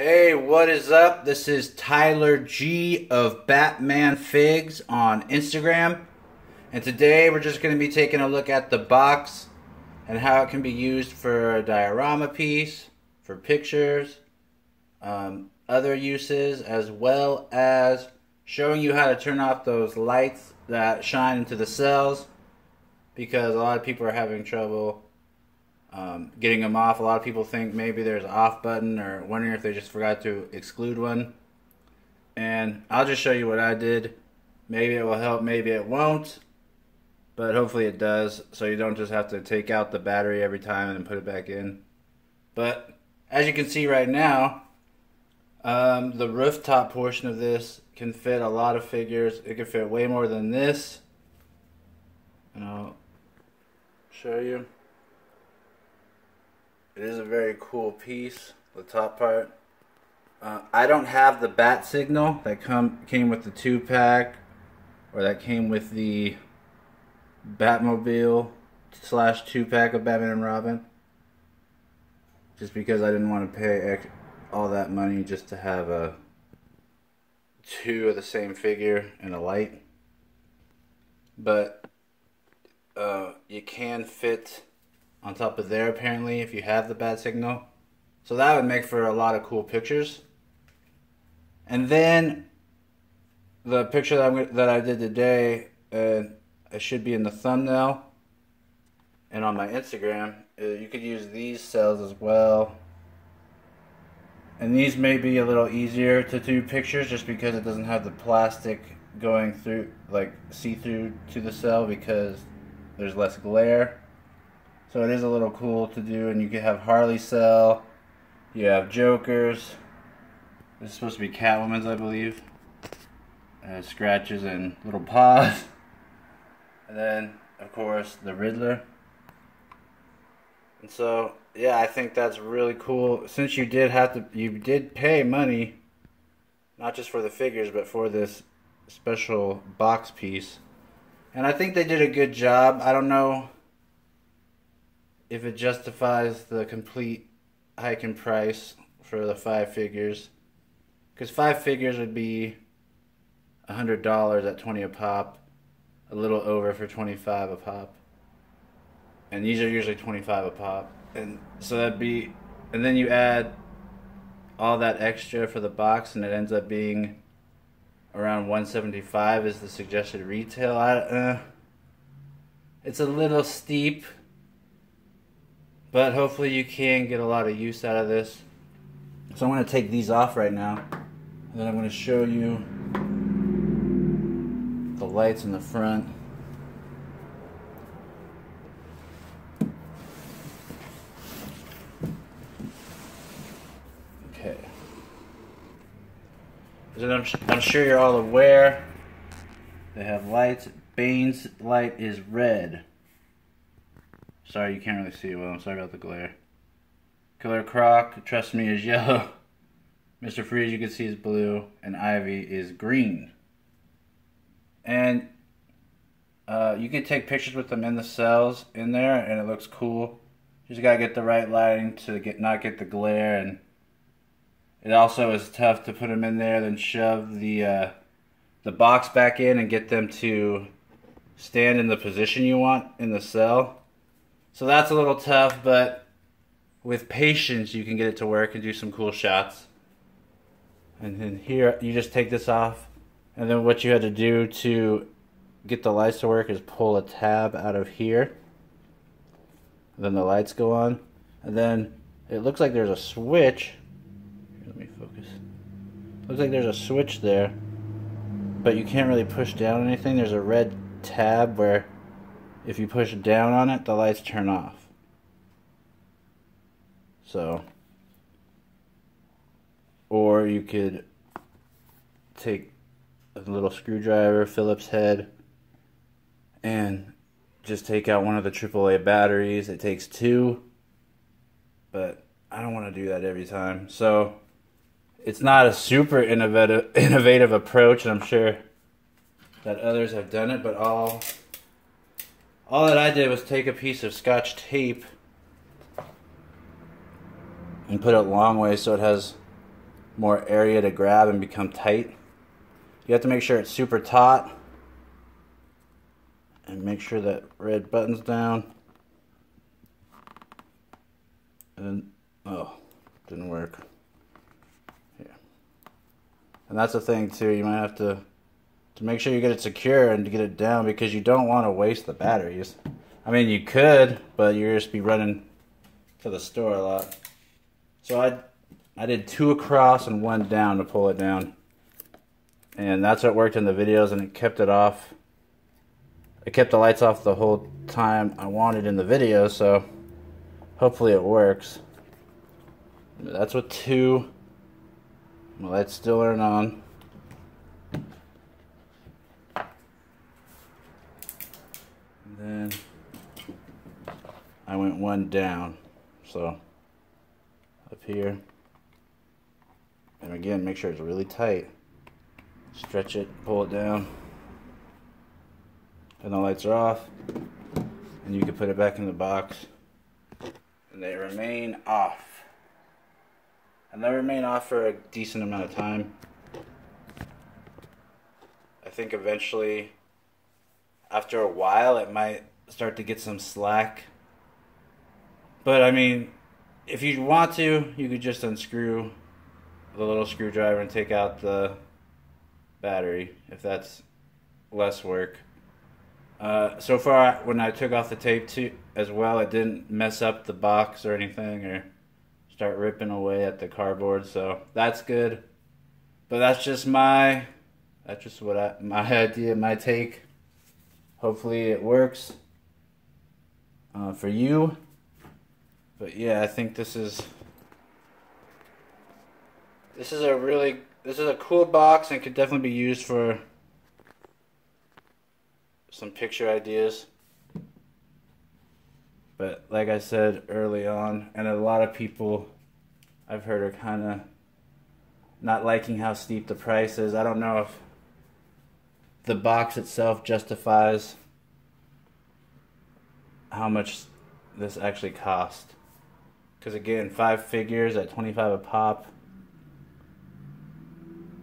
Hey, what is up? This is Tyler G of Batman Figs on Instagram. And today we're just going to be taking a look at the box and how it can be used for a diorama piece, for pictures, um, other uses, as well as showing you how to turn off those lights that shine into the cells because a lot of people are having trouble um, getting them off. A lot of people think maybe there's an off button or wondering if they just forgot to exclude one. And I'll just show you what I did. Maybe it will help, maybe it won't. But hopefully it does, so you don't just have to take out the battery every time and put it back in. But as you can see right now, um, the rooftop portion of this can fit a lot of figures. It can fit way more than this. And I'll show you. It is a very cool piece, the top part. Uh, I don't have the bat signal that come came with the two pack, or that came with the Batmobile slash two pack of Batman and Robin. Just because I didn't want to pay all that money just to have a two of the same figure and a light. But uh, you can fit on top of there apparently if you have the bat signal. So that would make for a lot of cool pictures. And then the picture that, I'm, that I did today, uh, it should be in the thumbnail and on my Instagram. Uh, you could use these cells as well. And these may be a little easier to do pictures just because it doesn't have the plastic going through, like see-through to the cell because there's less glare. So it is a little cool to do, and you can have Harley cell, you have Jokers. This is supposed to be Catwoman's, I believe. Uh, scratches and little paws. And then, of course, the Riddler. And so, yeah, I think that's really cool. Since you did have to, you did pay money, not just for the figures, but for this special box piece. And I think they did a good job. I don't know if it justifies the complete hike in price for the five figures. Because five figures would be a hundred dollars at twenty a pop, a little over for twenty five a pop. And these are usually twenty five a pop. And so that'd be and then you add all that extra for the box and it ends up being around 175 is the suggested retail. I, uh, it's a little steep but hopefully you can get a lot of use out of this. So I'm going to take these off right now. And then I'm going to show you the lights in the front. Okay. I'm, I'm sure you're all aware, they have lights. Bane's light is red. Sorry, you can't really see it well. I'm sorry about the glare. Killer Croc, trust me, is yellow. Mr. Freeze, you can see, is blue. And Ivy is green. And uh, you can take pictures with them in the cells in there, and it looks cool. You just gotta get the right lighting to get not get the glare, and it also is tough to put them in there, then shove the uh, the box back in and get them to stand in the position you want in the cell. So that's a little tough, but with patience, you can get it to work and do some cool shots. And then here, you just take this off. And then what you had to do to get the lights to work is pull a tab out of here. Then the lights go on. And then it looks like there's a switch. Let me focus. Looks like there's a switch there. But you can't really push down anything. There's a red tab where if you push down on it, the lights turn off. So, or you could take a little screwdriver, Phillips head, and just take out one of the AAA batteries. It takes two, but I don't want to do that every time. So, it's not a super innovative innovative approach, and I'm sure that others have done it, but all all that I did was take a piece of scotch tape and put it long way so it has more area to grab and become tight. You have to make sure it's super taut and make sure that red button's down. And oh, didn't work. Yeah. And that's the thing too, you might have to to make sure you get it secure and to get it down because you don't want to waste the batteries. I mean, you could, but you're just be running to the store a lot. So I I did two across and one down to pull it down. And that's what worked in the videos and it kept it off. It kept the lights off the whole time I wanted in the video, so hopefully it works. That's with two. My lights still aren't on. One down. So up here. And again, make sure it's really tight. Stretch it, pull it down. And the lights are off. And you can put it back in the box. And they remain off. And they remain off for a decent amount of time. I think eventually, after a while, it might start to get some slack but I mean, if you want to, you could just unscrew the little screwdriver and take out the battery if that's less work. Uh, so far, when I took off the tape too, as well, it didn't mess up the box or anything or start ripping away at the cardboard. So that's good. But that's just my that's just what I my idea, my take. Hopefully, it works uh, for you. But yeah, I think this is this is a really this is a cool box and could definitely be used for some picture ideas. But like I said early on, and a lot of people I've heard are kind of not liking how steep the price is. I don't know if the box itself justifies how much this actually cost. Because again, five figures at 25 a pop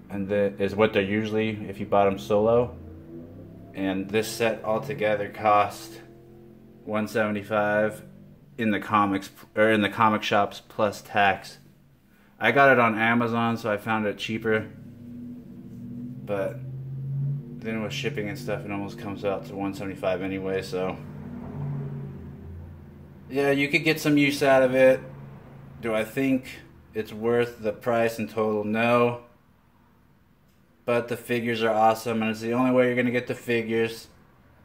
and that is what they're usually if you bought them solo. And this set altogether cost 175 in the comics or in the comic shops plus tax. I got it on Amazon, so I found it cheaper. But then with shipping and stuff, it almost comes out to 175 anyway. So yeah, you could get some use out of it. Do I think it's worth the price in total? No but the figures are awesome, and it's the only way you're gonna get the figures.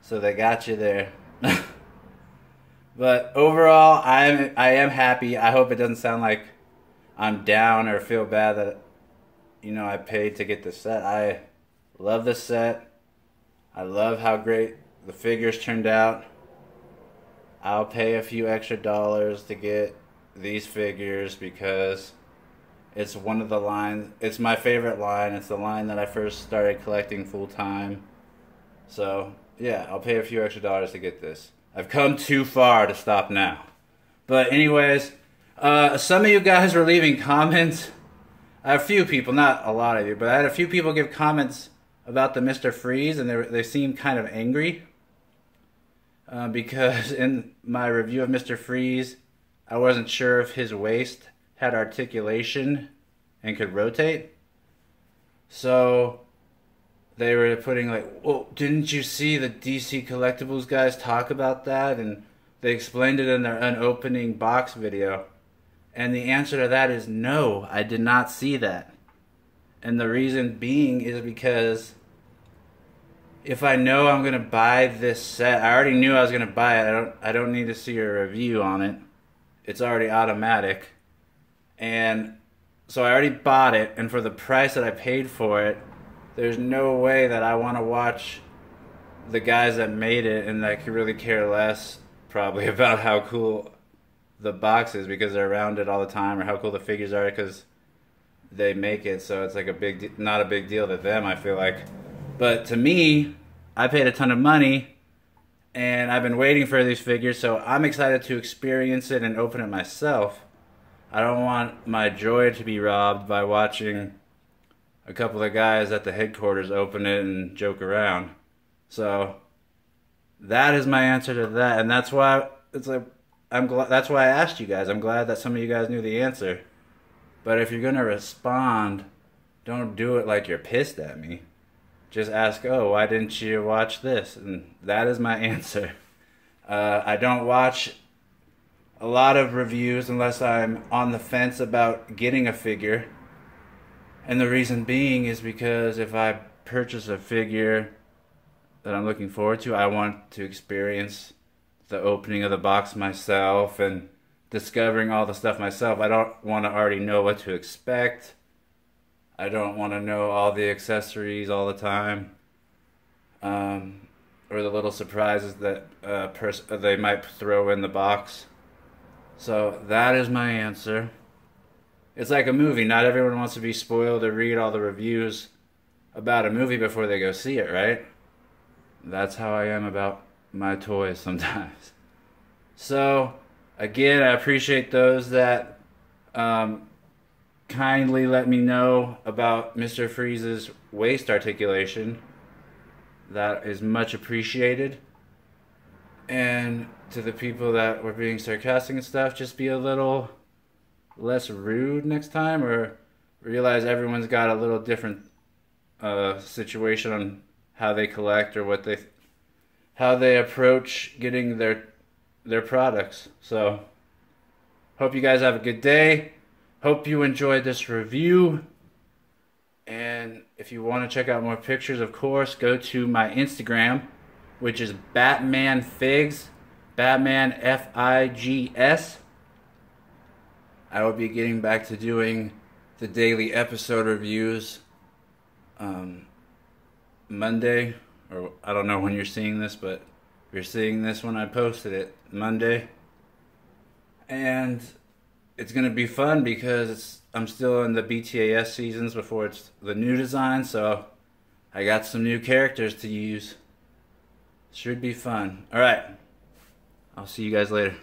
So they got you there. but overall, I am I am happy. I hope it doesn't sound like I'm down or feel bad that you know I paid to get the set. I love the set. I love how great the figures turned out. I'll pay a few extra dollars to get these figures because it's one of the lines. It's my favorite line. It's the line that I first started collecting full time. So yeah, I'll pay a few extra dollars to get this. I've come too far to stop now. But anyways, uh, some of you guys were leaving comments. A few people, not a lot of you, but I had a few people give comments about the Mr. Freeze, and they they seemed kind of angry uh, because in my review of Mr. Freeze, I wasn't sure if his waist had articulation and could rotate. So they were putting like, well, didn't you see the DC Collectibles guys talk about that? And they explained it in their unopening box video. And the answer to that is no, I did not see that. And the reason being is because if I know I'm gonna buy this set, I already knew I was gonna buy it. I don't I don't need to see a review on it. It's already automatic and so I already bought it, and for the price that I paid for it, there's no way that I want to watch the guys that made it and that could really care less probably about how cool the box is because they're around it all the time or how cool the figures are because they make it so it's like a big not a big deal to them I feel like but to me I paid a ton of money and I've been waiting for these figures so I'm excited to experience it and open it myself I don't want my joy to be robbed by watching a couple of guys at the headquarters open it and joke around. So that is my answer to that, and that's why it's like I'm glad. That's why I asked you guys. I'm glad that some of you guys knew the answer. But if you're gonna respond, don't do it like you're pissed at me. Just ask, "Oh, why didn't you watch this?" And that is my answer. Uh, I don't watch a lot of reviews unless I'm on the fence about getting a figure. And the reason being is because if I purchase a figure that I'm looking forward to, I want to experience the opening of the box myself and discovering all the stuff myself. I don't want to already know what to expect. I don't want to know all the accessories all the time. Um, or the little surprises that uh, pers- they might throw in the box. So that is my answer. It's like a movie. Not everyone wants to be spoiled or read all the reviews about a movie before they go see it, right? That's how I am about my toys sometimes. So, again, I appreciate those that um, kindly let me know about Mr. Freeze's waist articulation. That is much appreciated. And to the people that were being sarcastic and stuff, just be a little less rude next time or realize everyone's got a little different uh, situation on how they collect or what they how they approach getting their their products. So hope you guys have a good day. Hope you enjoyed this review. And if you want to check out more pictures, of course, go to my Instagram, which is Batman Figs, Batman F I G S. I will be getting back to doing the daily episode reviews um, Monday or I don't know when you're seeing this, but you're seeing this when I posted it Monday. And it's gonna be fun because I'm still in the BTAS seasons before it's the new design, so I got some new characters to use. Should be fun. Alright. I'll see you guys later.